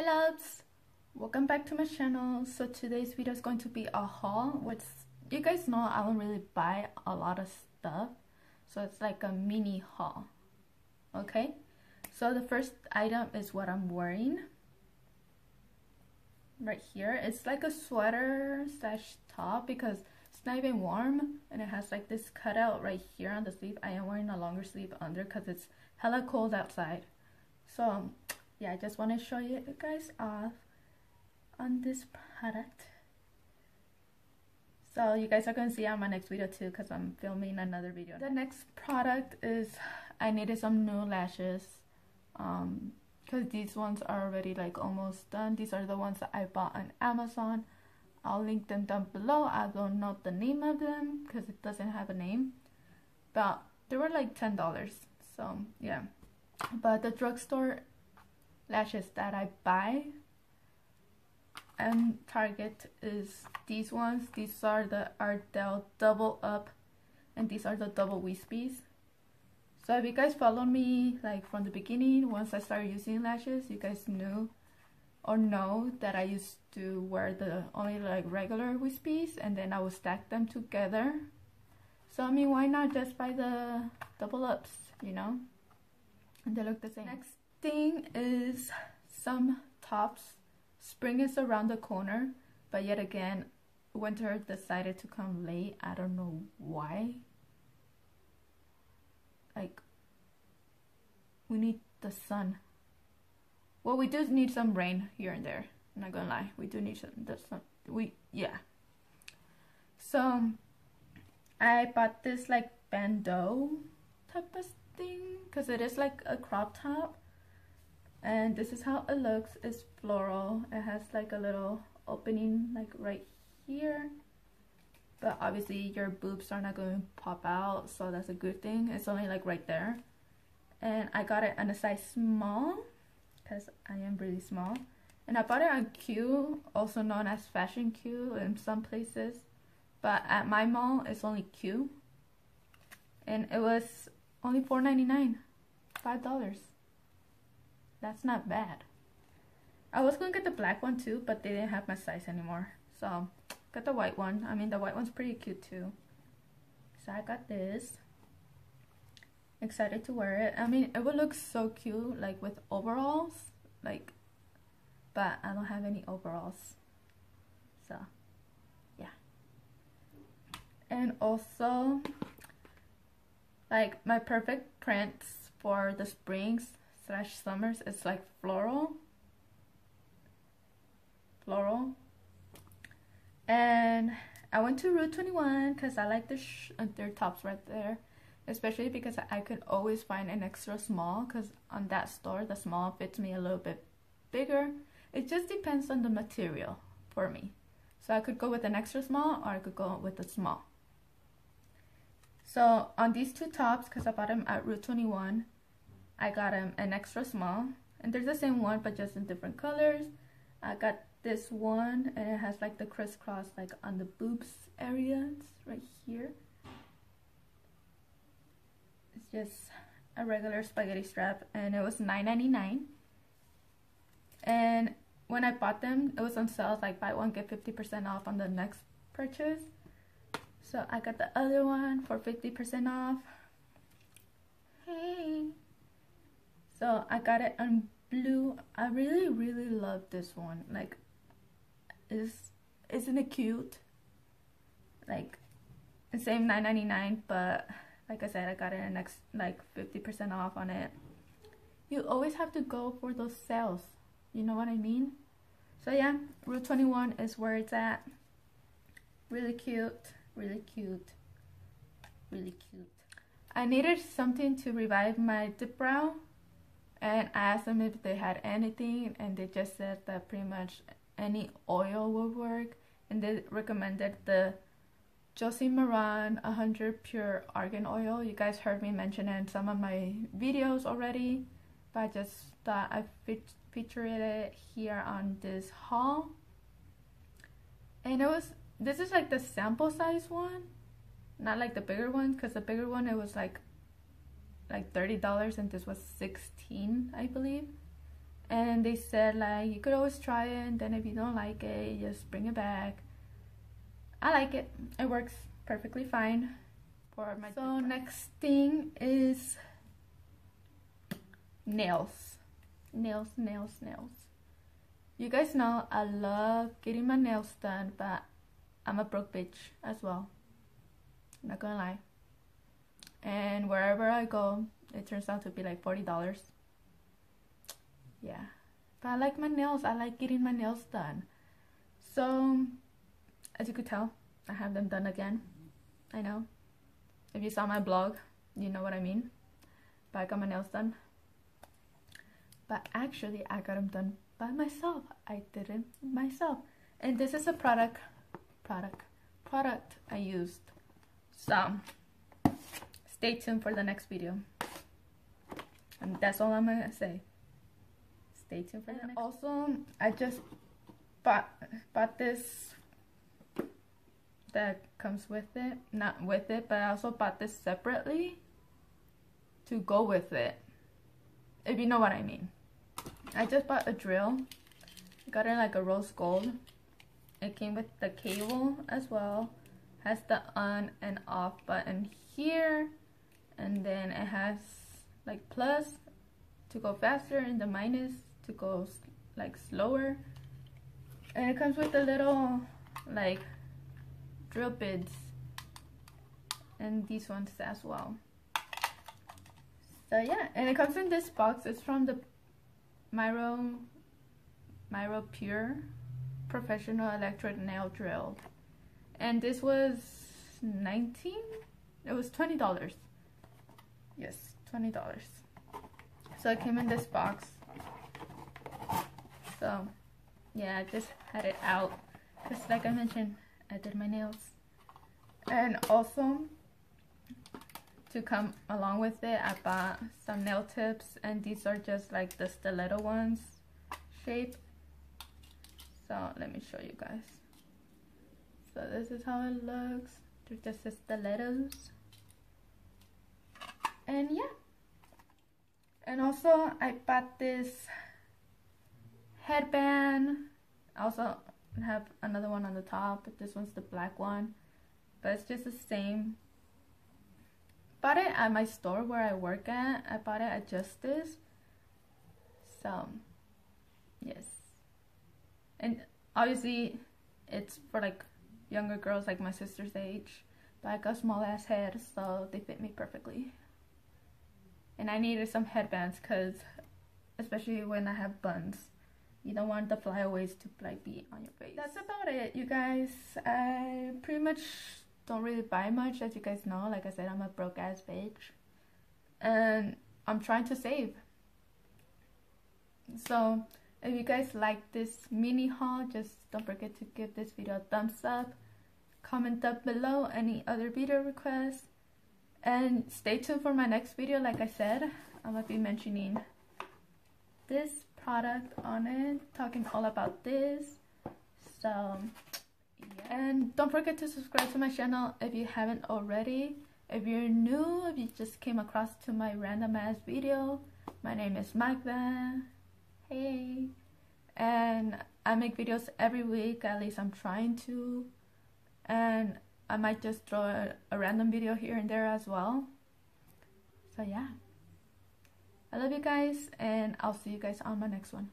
Hello, welcome back to my channel. So today's video is going to be a haul. Which you guys know I don't really buy a lot of stuff, so it's like a mini haul. Okay, so the first item is what I'm wearing right here. It's like a sweater slash top because it's not even warm and it has like this cutout right here on the sleeve. I am wearing a longer sleeve under because it's hella cold outside. So yeah, I just want to show you guys off on this product. So you guys are going to see on my next video too because I'm filming another video. The next product is I needed some new lashes um because these ones are already like almost done. These are the ones that I bought on Amazon. I'll link them down below. I don't know the name of them because it doesn't have a name. But they were like $10. So yeah. But the drugstore lashes that I buy and Target is these ones. These are the Ardell Double Up and these are the Double Wispies. So if you guys follow me like from the beginning, once I started using lashes, you guys knew or know that I used to wear the only like regular wispies and then I would stack them together. So I mean why not just buy the double ups, you know? And they look the same. Next thing is some tops. Spring is around the corner, but yet again, winter decided to come late. I don't know why. Like, we need the sun. Well, we do need some rain here and there. I'm not gonna lie, we do need some. The sun. We yeah. So, I bought this like bandeau type of thing because it is like a crop top and this is how it looks. It's floral. It has like a little opening like right here. But obviously your boobs are not going to pop out so that's a good thing. It's only like right there. And I got it in a size small because I am really small. And I bought it on Q also known as Fashion Q in some places. But at my mall it's only Q. And it was only $4.99 $5 that's not bad. I was gonna get the black one too, but they didn't have my size anymore. So, got the white one. I mean, the white one's pretty cute too. So I got this. Excited to wear it. I mean, it would look so cute, like with overalls. Like, but I don't have any overalls. So, yeah. And also, like my perfect prints for the springs slash summers it's like floral. Floral. And I went to Rue 21 because I like the uh, their tops right there especially because I could always find an extra small because on that store the small fits me a little bit bigger. It just depends on the material for me. So I could go with an extra small or I could go with a small. So on these two tops because I bought them at Rue 21 I got um, an extra small and there's the same one but just in different colors. I got this one and it has like the crisscross like on the boobs area. It's right here. It's just a regular spaghetti strap and it was $9.99 and when I bought them it was on sale like buy one get 50% off on the next purchase. So I got the other one for 50% off. Hey so I got it on blue. I really really love this one. Like is isn't it cute? Like the same 9.99 but like I said I got it in next like 50% off on it. You always have to go for those sales. You know what I mean? So yeah Rue 21 is where it's at. Really cute really cute really cute. I needed something to revive my dip brow and I asked them if they had anything and they just said that pretty much any oil would work and they recommended the Josie Maran 100 Pure Argan Oil. You guys heard me mention it in some of my videos already but I just thought I fe featured it here on this haul and it was this is like the sample size one not like the bigger one because the bigger one it was like like $30 and this was 16 I believe. And they said like you could always try it and then if you don't like it just bring it back. I like it. It works perfectly fine. For my so next thing is nails. Nails nails nails. You guys know I love getting my nails done but I'm a broke bitch as well. Not gonna lie and wherever I go it turns out to be like $40 yeah. But I like my nails. I like getting my nails done. So as you could tell I have them done again. I know. If you saw my blog you know what I mean. But I got my nails done. But actually I got them done by myself. I did it myself. And this is a product product product I used. So stay tuned for the next video and that's all I'm gonna say stay tuned for that. Also, I just bought bought this that comes with it. Not with it, but I also bought this separately to go with it. If you know what I mean. I just bought a drill. Got it like a rose gold. It came with the cable as well. Has the on and off button here. And then it has like plus to go faster and the minus to go like slower. And it comes with a little like drill bits and these ones as well. So yeah and it comes in this box. It's from the Miro Miro Pure professional electric nail drill. And this was 19 it was $20 yes $20 so it came in this box. So yeah I just had it out. Because like I mentioned I did my nails. And also to come along with it I bought some nail tips and these are just like the stiletto ones shape. So let me show you guys. So this is how it looks. They're just the stilettos and yeah and also I bought this headband. I also have another one on the top. This one's the black one. But it's just the same. Bought it at my store where I work at. I bought it at Justice. So, yes. And obviously, it's for like younger girls like my sister's age. But I got small ass head, so they fit me perfectly. And I needed some headbands because, especially when I have buns you don't want the flyaways to like be on your face. That's about it you guys. I pretty much don't really buy much as you guys know. Like i said i'm a broke ass bitch. And i'm trying to save. So if you guys like this mini haul just don't forget to give this video a thumbs up. Comment down below any other video requests and stay tuned for my next video like i said i'm gonna be mentioning this product on it talking all about this so yeah. and don't forget to subscribe to my channel if you haven't already. If you're new if you just came across to my random ass video my name is Magda. Hey. And I make videos every week at least I'm trying to. And I might just throw a, a random video here and there as well so yeah I love you guys and I'll see you guys on my next one.